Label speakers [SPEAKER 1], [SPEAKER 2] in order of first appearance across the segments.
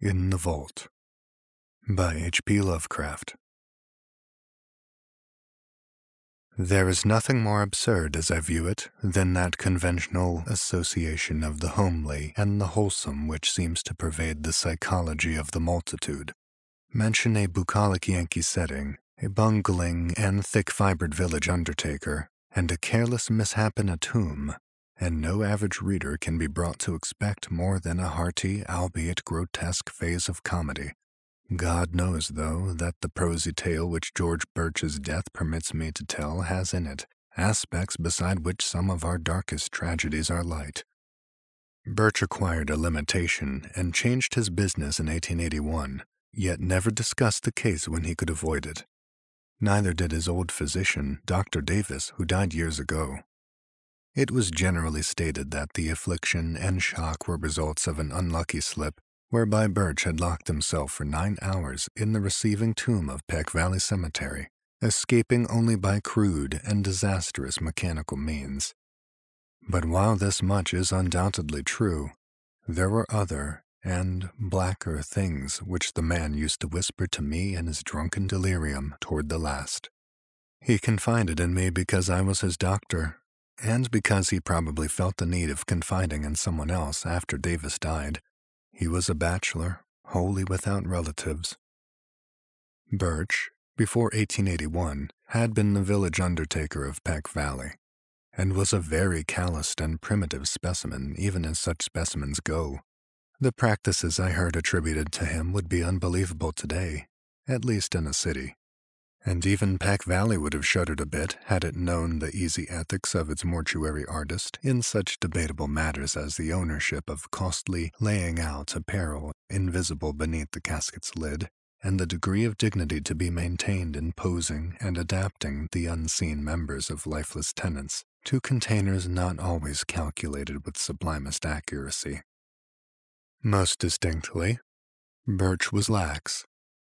[SPEAKER 1] In the Vault by H.P. Lovecraft. There is nothing more absurd, as I view it, than that conventional association of the homely and the wholesome which seems to pervade the psychology of the multitude. Mention a bucolic Yankee setting, a bungling and thick fibered village undertaker, and a careless mishap in a tomb, and no average reader can be brought to expect more than a hearty, albeit grotesque phase of comedy. God knows, though, that the prosy tale which George Birch's death permits me to tell has in it aspects beside which some of our darkest tragedies are light. Birch acquired a limitation and changed his business in 1881, yet never discussed the case when he could avoid it. Neither did his old physician, Dr. Davis, who died years ago. It was generally stated that the affliction and shock were results of an unlucky slip whereby Birch had locked himself for nine hours in the receiving tomb of Peck Valley Cemetery, escaping only by crude and disastrous mechanical means. But while this much is undoubtedly true, there were other and blacker things which the man used to whisper to me in his drunken delirium toward the last. He confided in me because I was his doctor, and because he probably felt the need of confiding in someone else after Davis died. He was a bachelor, wholly without relatives. Birch, before 1881, had been the village undertaker of Peck Valley, and was a very calloused and primitive specimen, even as such specimens go. The practices I heard attributed to him would be unbelievable today, at least in a city and even Peck Valley would have shuddered a bit had it known the easy ethics of its mortuary artist in such debatable matters as the ownership of costly laying out apparel invisible beneath the casket's lid, and the degree of dignity to be maintained in posing and adapting the unseen members of lifeless tenants to containers not always calculated with sublimest accuracy. Most distinctly, Birch was lax,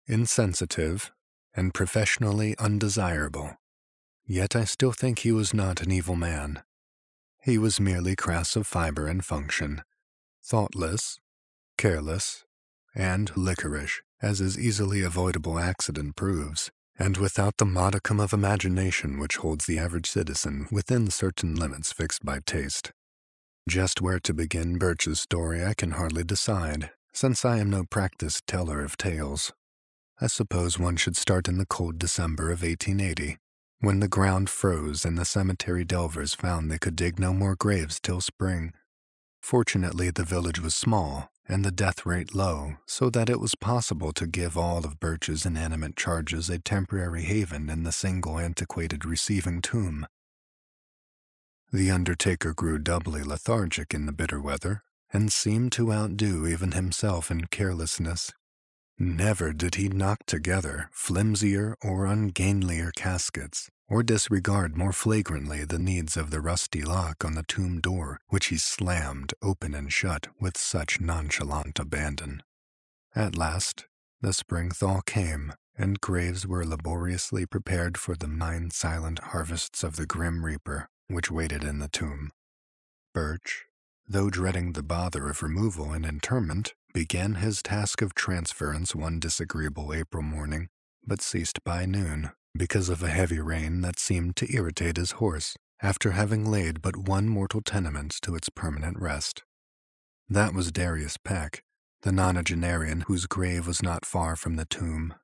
[SPEAKER 1] insensitive, and professionally undesirable. Yet I still think he was not an evil man. He was merely crass of fiber and function, thoughtless, careless, and liquorish, as his easily avoidable accident proves, and without the modicum of imagination which holds the average citizen within certain limits fixed by taste. Just where to begin Birch's story I can hardly decide, since I am no practiced teller of tales. I suppose one should start in the cold December of 1880, when the ground froze and the cemetery delvers found they could dig no more graves till spring. Fortunately, the village was small and the death rate low, so that it was possible to give all of Birch's inanimate charges a temporary haven in the single antiquated receiving tomb. The undertaker grew doubly lethargic in the bitter weather, and seemed to outdo even himself in carelessness Never did he knock together flimsier or ungainlier caskets, or disregard more flagrantly the needs of the rusty lock on the tomb door, which he slammed open and shut with such nonchalant abandon. At last, the spring thaw came, and graves were laboriously prepared for the nine silent harvests of the grim reaper which waited in the tomb. Birch, though dreading the bother of removal and interment, began his task of transference one disagreeable April morning, but ceased by noon because of a heavy rain that seemed to irritate his horse after having laid but one mortal tenement to its permanent rest. That was Darius Peck, the nonagenarian whose grave was not far from the tomb.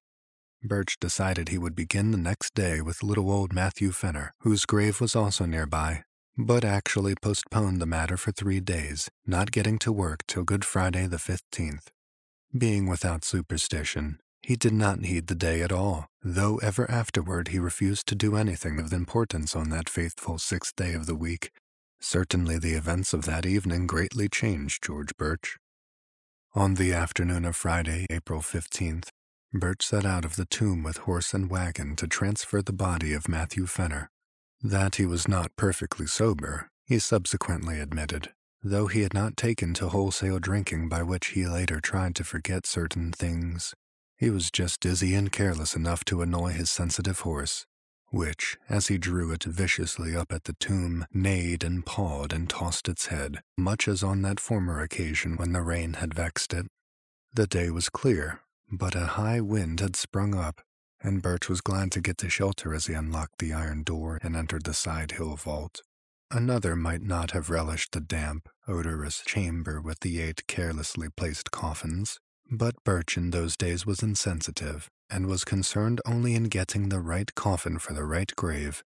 [SPEAKER 1] Birch decided he would begin the next day with little old Matthew Fenner, whose grave was also nearby, but actually postponed the matter for three days, not getting to work till Good Friday the 15th. Being without superstition, he did not heed the day at all, though ever afterward he refused to do anything of importance on that faithful sixth day of the week. Certainly the events of that evening greatly changed George Birch. On the afternoon of Friday, April 15th, Birch set out of the tomb with horse and wagon to transfer the body of Matthew Fenner, that he was not perfectly sober, he subsequently admitted, though he had not taken to wholesale drinking by which he later tried to forget certain things. He was just dizzy and careless enough to annoy his sensitive horse, which, as he drew it viciously up at the tomb, neighed and pawed and tossed its head, much as on that former occasion when the rain had vexed it. The day was clear, but a high wind had sprung up, and Birch was glad to get to shelter as he unlocked the iron door and entered the side hill vault. Another might not have relished the damp, odorous chamber with the eight carelessly placed coffins, but Birch in those days was insensitive and was concerned only in getting the right coffin for the right grave.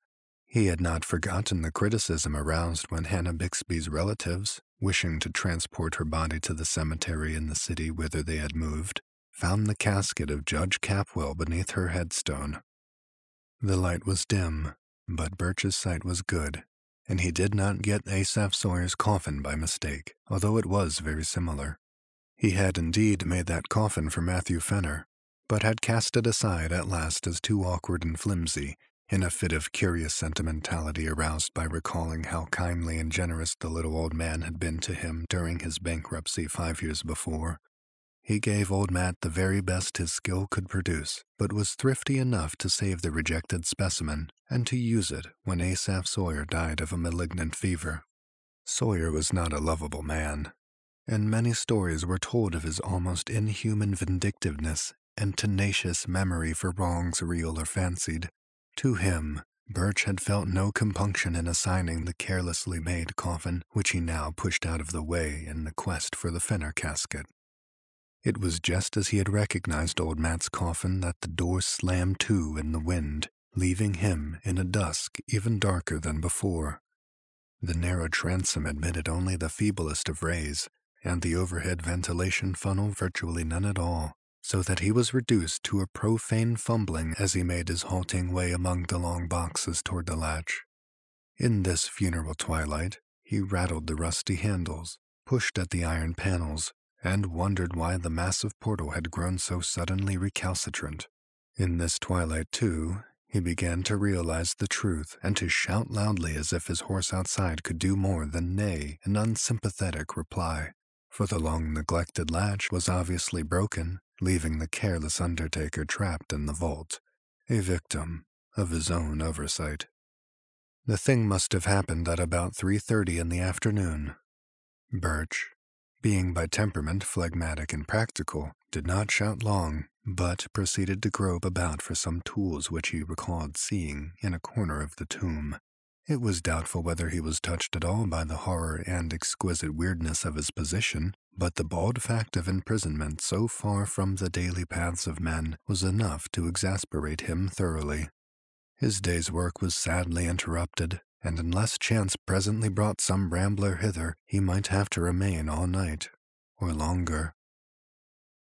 [SPEAKER 1] He had not forgotten the criticism aroused when Hannah Bixby's relatives, wishing to transport her body to the cemetery in the city whither they had moved, found the casket of Judge Capwell beneath her headstone. The light was dim, but Birch's sight was good, and he did not get Asaph Sawyer's coffin by mistake, although it was very similar. He had indeed made that coffin for Matthew Fenner, but had cast it aside at last as too awkward and flimsy, in a fit of curious sentimentality aroused by recalling how kindly and generous the little old man had been to him during his bankruptcy five years before. He gave old Matt the very best his skill could produce, but was thrifty enough to save the rejected specimen and to use it when Asaph Sawyer died of a malignant fever. Sawyer was not a lovable man, and many stories were told of his almost inhuman vindictiveness and tenacious memory for wrongs real or fancied. To him, Birch had felt no compunction in assigning the carelessly made coffin which he now pushed out of the way in the quest for the Fenner casket. It was just as he had recognized old Matt's coffin that the door slammed to in the wind, leaving him in a dusk even darker than before. The narrow transom admitted only the feeblest of rays, and the overhead ventilation funnel virtually none at all, so that he was reduced to a profane fumbling as he made his halting way among the long boxes toward the latch. In this funeral twilight, he rattled the rusty handles, pushed at the iron panels, and wondered why the massive portal had grown so suddenly recalcitrant. In this twilight, too, he began to realize the truth and to shout loudly as if his horse outside could do more than neigh an unsympathetic reply for the long neglected latch was obviously broken, leaving the careless undertaker trapped in the vault, a victim of his own oversight. The thing must have happened at about 3:30 in the afternoon. Birch, being by temperament phlegmatic and practical, did not shout long, but proceeded to grope about for some tools which he recalled seeing in a corner of the tomb. It was doubtful whether he was touched at all by the horror and exquisite weirdness of his position, but the bald fact of imprisonment so far from the daily paths of men was enough to exasperate him thoroughly. His day's work was sadly interrupted, and unless chance presently brought some rambler hither, he might have to remain all night, or longer.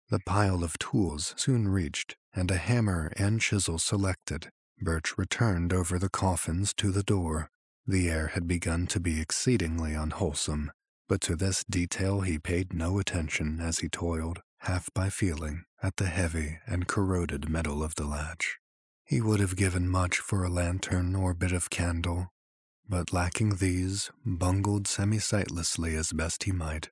[SPEAKER 1] The pile of tools soon reached, and a hammer and chisel selected, Birch returned over the coffins to the door. The air had begun to be exceedingly unwholesome, but to this detail he paid no attention as he toiled, half by feeling, at the heavy and corroded metal of the latch. He would have given much for a lantern or bit of candle, but lacking these, bungled semi sightlessly as best he might.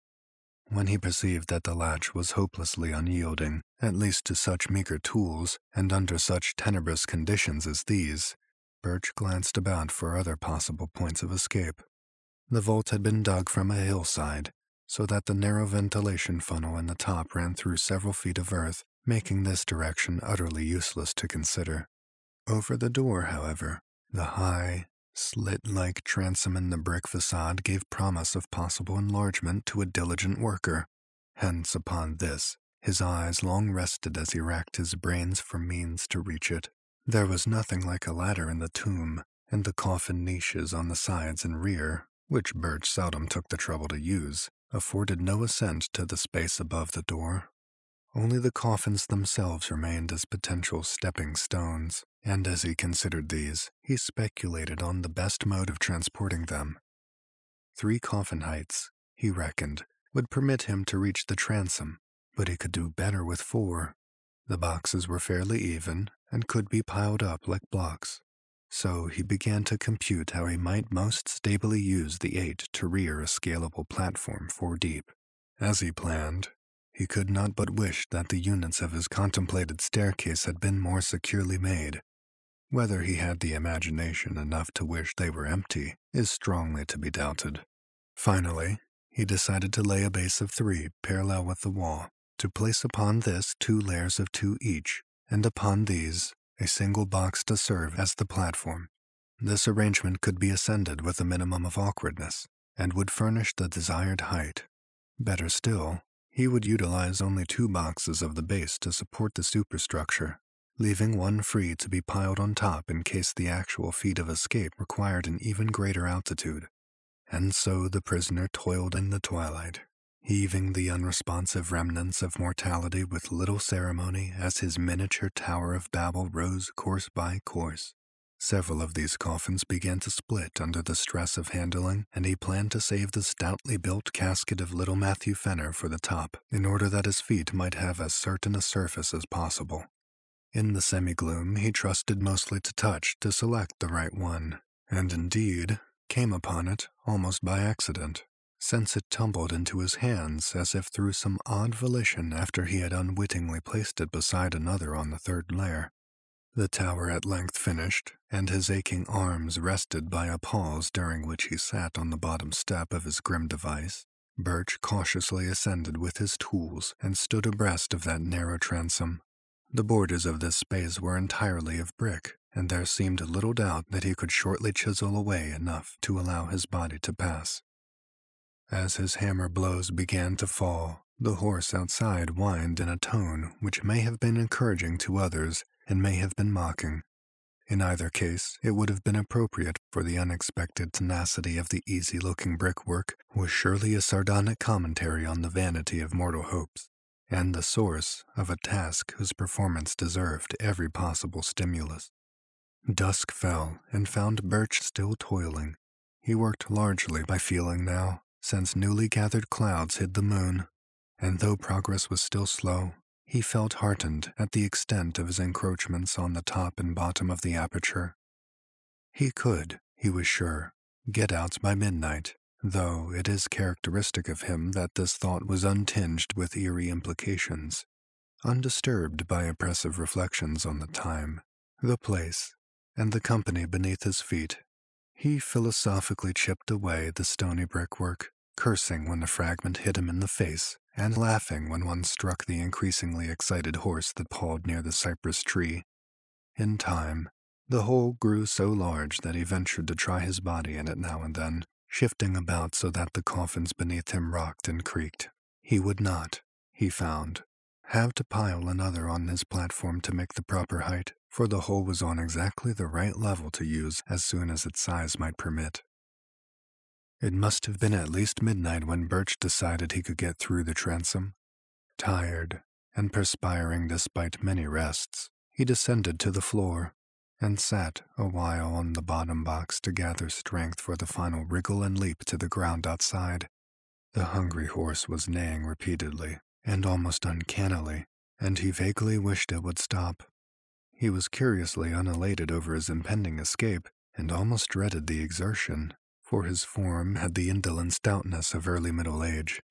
[SPEAKER 1] When he perceived that the latch was hopelessly unyielding, at least to such meager tools, and under such tenebrous conditions as these, Birch glanced about for other possible points of escape. The vault had been dug from a hillside, so that the narrow ventilation funnel in the top ran through several feet of earth, making this direction utterly useless to consider. Over the door, however, the high, Slit-like transom in the brick facade gave promise of possible enlargement to a diligent worker. Hence, upon this, his eyes long rested as he racked his brains for means to reach it. There was nothing like a ladder in the tomb, and the coffin niches on the sides and rear, which Birch seldom took the trouble to use, afforded no ascent to the space above the door. Only the coffins themselves remained as potential stepping stones, and as he considered these, he speculated on the best mode of transporting them. Three coffin heights, he reckoned, would permit him to reach the transom, but he could do better with four. The boxes were fairly even and could be piled up like blocks. So he began to compute how he might most stably use the eight to rear a scalable platform four deep. As he planned, he could not but wish that the units of his contemplated staircase had been more securely made. Whether he had the imagination enough to wish they were empty is strongly to be doubted. Finally, he decided to lay a base of three parallel with the wall, to place upon this two layers of two each, and upon these a single box to serve as the platform. This arrangement could be ascended with a minimum of awkwardness and would furnish the desired height. Better still, he would utilize only two boxes of the base to support the superstructure, leaving one free to be piled on top in case the actual feat of escape required an even greater altitude. And so the prisoner toiled in the twilight, heaving the unresponsive remnants of mortality with little ceremony as his miniature Tower of Babel rose course by course. Several of these coffins began to split under the stress of handling, and he planned to save the stoutly built casket of little Matthew Fenner for the top, in order that his feet might have as certain a surface as possible. In the semi gloom, he trusted mostly to touch to select the right one, and indeed came upon it almost by accident, since it tumbled into his hands as if through some odd volition after he had unwittingly placed it beside another on the third layer. The tower at length finished, and his aching arms rested by a pause during which he sat on the bottom step of his grim device. Birch cautiously ascended with his tools and stood abreast of that narrow transom, the borders of this space were entirely of brick, and there seemed little doubt that he could shortly chisel away enough to allow his body to pass. As his hammer blows began to fall, the horse outside whined in a tone which may have been encouraging to others and may have been mocking. In either case, it would have been appropriate, for the unexpected tenacity of the easy looking brickwork was surely a sardonic commentary on the vanity of mortal hopes and the source of a task whose performance deserved every possible stimulus. Dusk fell and found Birch still toiling. He worked largely by feeling now, since newly gathered clouds hid the moon, and though progress was still slow, he felt heartened at the extent of his encroachments on the top and bottom of the aperture. He could, he was sure, get out by midnight, though it is characteristic of him that this thought was untinged with eerie implications, undisturbed by oppressive reflections on the time, the place, and the company beneath his feet. He philosophically chipped away the stony brickwork, cursing when a fragment hit him in the face, and laughing when one struck the increasingly excited horse that pawed near the cypress tree. In time, the hole grew so large that he ventured to try his body in it now and then, shifting about so that the coffins beneath him rocked and creaked. He would not, he found, have to pile another on his platform to make the proper height, for the hole was on exactly the right level to use as soon as its size might permit. It must have been at least midnight when Birch decided he could get through the transom. Tired and perspiring despite many rests, he descended to the floor and sat a while on the bottom box to gather strength for the final wriggle and leap to the ground outside. The hungry horse was neighing repeatedly and almost uncannily, and he vaguely wished it would stop. He was curiously unelated over his impending escape and almost dreaded the exertion, for his form had the indolent stoutness of early middle age.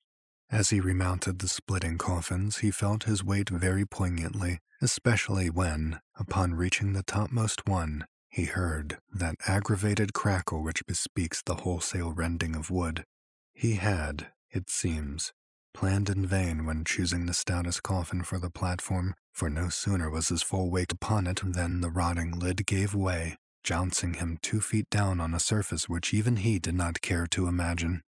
[SPEAKER 1] As he remounted the splitting coffins, he felt his weight very poignantly especially when, upon reaching the topmost one, he heard that aggravated crackle which bespeaks the wholesale rending of wood. He had, it seems, planned in vain when choosing the stoutest coffin for the platform, for no sooner was his full weight upon it than the rotting lid gave way, jouncing him two feet down on a surface which even he did not care to imagine.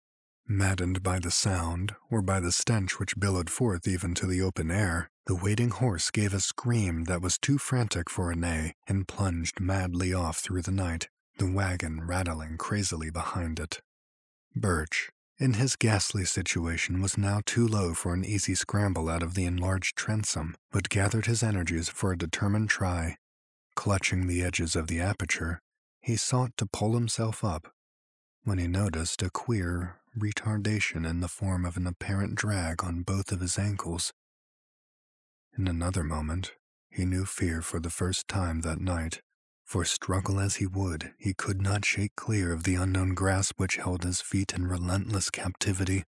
[SPEAKER 1] Maddened by the sound, or by the stench which billowed forth even to the open air, the waiting horse gave a scream that was too frantic for a neigh and plunged madly off through the night, the wagon rattling crazily behind it. Birch, in his ghastly situation, was now too low for an easy scramble out of the enlarged transom, but gathered his energies for a determined try. Clutching the edges of the aperture, he sought to pull himself up, when he noticed a queer, retardation in the form of an apparent drag on both of his ankles. In another moment, he knew fear for the first time that night, for struggle as he would, he could not shake clear of the unknown grasp which held his feet in relentless captivity.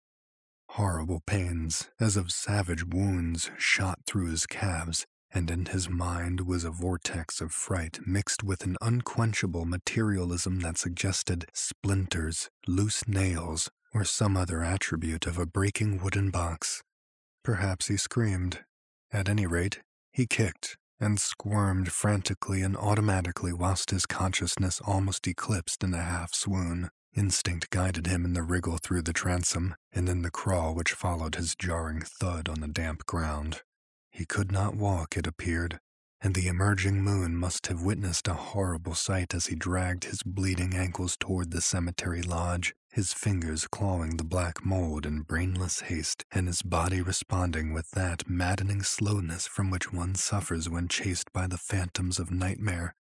[SPEAKER 1] Horrible pains, as of savage wounds, shot through his calves, and in his mind was a vortex of fright mixed with an unquenchable materialism that suggested splinters, loose nails, or some other attribute of a breaking wooden box. Perhaps he screamed. At any rate, he kicked and squirmed frantically and automatically whilst his consciousness almost eclipsed in a half swoon. Instinct guided him in the wriggle through the transom, and in the crawl which followed his jarring thud on the damp ground. He could not walk, it appeared, and the emerging moon must have witnessed a horrible sight as he dragged his bleeding ankles toward the cemetery lodge, his fingers clawing the black mold in brainless haste, and his body responding with that maddening slowness from which one suffers when chased by the phantoms of nightmare.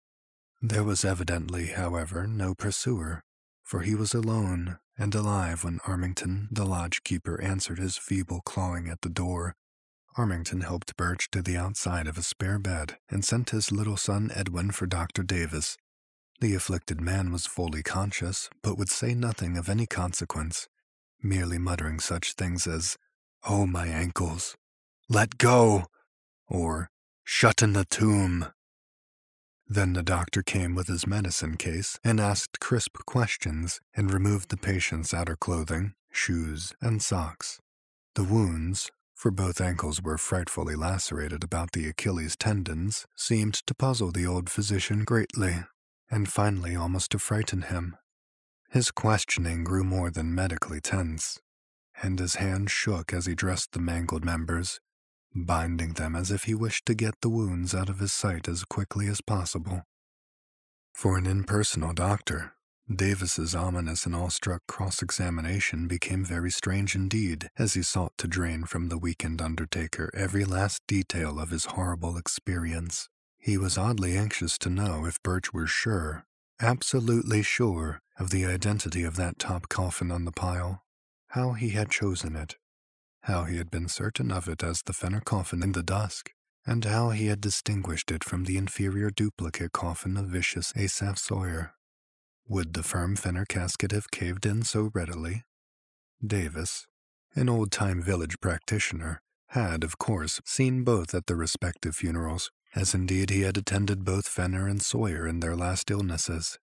[SPEAKER 1] There was evidently, however, no pursuer, for he was alone and alive when Armington, the lodge keeper, answered his feeble clawing at the door. Armington helped Birch to the outside of a spare bed and sent his little son Edwin for Dr. Davis, the afflicted man was fully conscious, but would say nothing of any consequence, merely muttering such things as, Oh, my ankles! Let go! or Shut in the tomb! Then the doctor came with his medicine case and asked crisp questions and removed the patient's outer clothing, shoes, and socks. The wounds, for both ankles were frightfully lacerated about the Achilles tendons, seemed to puzzle the old physician greatly and finally almost to frighten him. His questioning grew more than medically tense, and his hand shook as he dressed the mangled members, binding them as if he wished to get the wounds out of his sight as quickly as possible. For an impersonal doctor, Davis's ominous and awestruck cross-examination became very strange indeed as he sought to drain from the weakened undertaker every last detail of his horrible experience. He was oddly anxious to know if Birch were sure, absolutely sure, of the identity of that top coffin on the pile, how he had chosen it, how he had been certain of it as the Fenner coffin in the dusk, and how he had distinguished it from the inferior duplicate coffin of vicious Asaph Sawyer. Would the firm Fenner casket have caved in so readily? Davis, an old time village practitioner, had, of course, seen both at the respective funerals as indeed he had attended both Fenner and Sawyer in their last illnesses.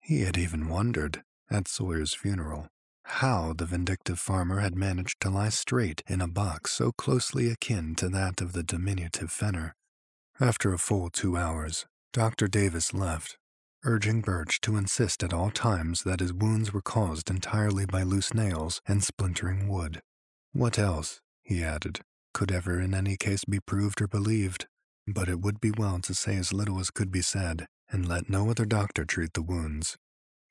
[SPEAKER 1] He had even wondered, at Sawyer's funeral, how the vindictive farmer had managed to lie straight in a box so closely akin to that of the diminutive Fenner. After a full two hours, Dr. Davis left, urging Birch to insist at all times that his wounds were caused entirely by loose nails and splintering wood. What else, he added, could ever in any case be proved or believed? but it would be well to say as little as could be said, and let no other doctor treat the wounds.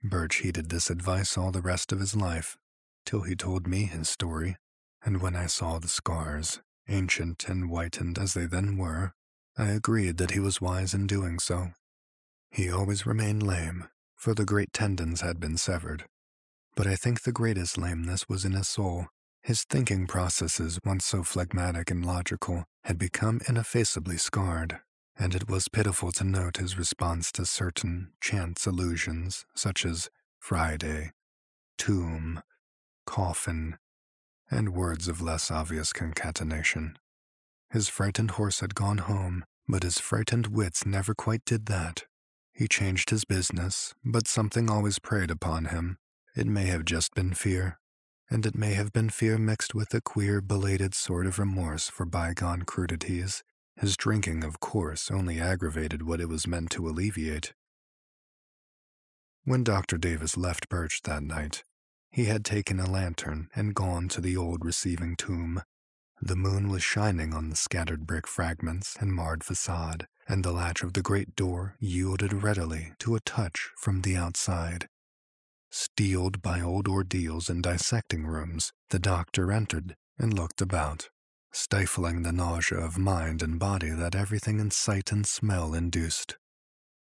[SPEAKER 1] Birch heeded this advice all the rest of his life, till he told me his story, and when I saw the scars, ancient and whitened as they then were, I agreed that he was wise in doing so. He always remained lame, for the great tendons had been severed. But I think the greatest lameness was in his soul, his thinking processes, once so phlegmatic and logical, had become ineffaceably scarred, and it was pitiful to note his response to certain chance allusions, such as Friday, tomb, coffin, and words of less obvious concatenation. His frightened horse had gone home, but his frightened wits never quite did that. He changed his business, but something always preyed upon him. It may have just been fear, and it may have been fear mixed with a queer, belated sort of remorse for bygone crudities. His drinking, of course, only aggravated what it was meant to alleviate. When Dr. Davis left Birch that night, he had taken a lantern and gone to the old receiving tomb. The moon was shining on the scattered brick fragments and marred facade, and the latch of the great door yielded readily to a touch from the outside. Steeled by old ordeals in dissecting rooms, the doctor entered and looked about, stifling the nausea of mind and body that everything in sight and smell induced.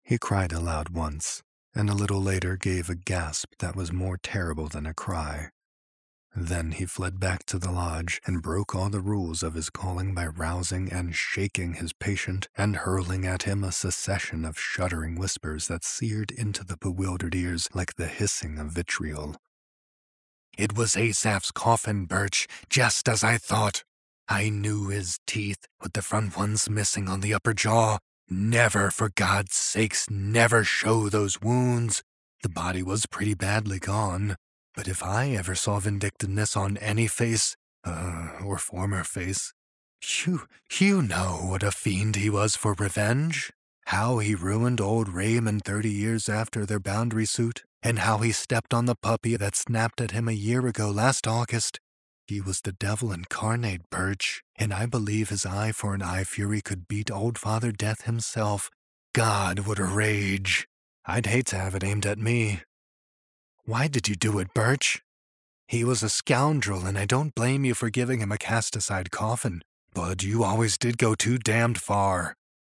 [SPEAKER 1] He cried aloud once, and a little later gave a gasp that was more terrible than a cry. Then he fled back to the lodge and broke all the rules of his calling by rousing and shaking his patient and hurling at him a succession of shuddering whispers that seared into the bewildered ears like the hissing of vitriol. It was Asaph's coffin, Birch, just as I thought. I knew his teeth, with the front ones missing on the upper jaw. Never, for God's sakes, never show those wounds. The body was pretty badly gone. But if I ever saw vindictiveness on any face, uh, or former face, You, you know what a fiend he was for revenge. How he ruined old Raymond 30 years after their boundary suit, and how he stepped on the puppy that snapped at him a year ago last August. He was the devil incarnate, Birch, and I believe his eye for an eye fury could beat old Father Death himself. God, what a rage! I'd hate to have it aimed at me. Why did you do it, Birch? He was a scoundrel, and I don't blame you for giving him a cast aside coffin, but you always did go too damned far.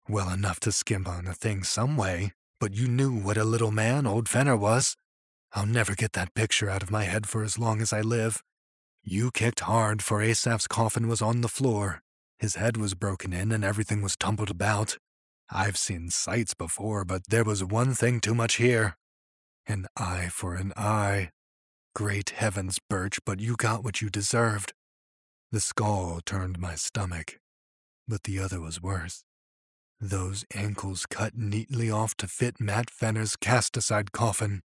[SPEAKER 1] Well enough to skimp on a thing some way, but you knew what a little man old Fenner was. I'll never get that picture out of my head for as long as I live. You kicked hard, for Asaph's coffin was on the floor. His head was broken in and everything was tumbled about. I've seen sights before, but there was one thing too much here. An eye for an eye. Great heavens, Birch, but you got what you deserved. The skull turned my stomach, but the other was worse. Those ankles cut neatly off to fit Matt Fenner's cast aside coffin.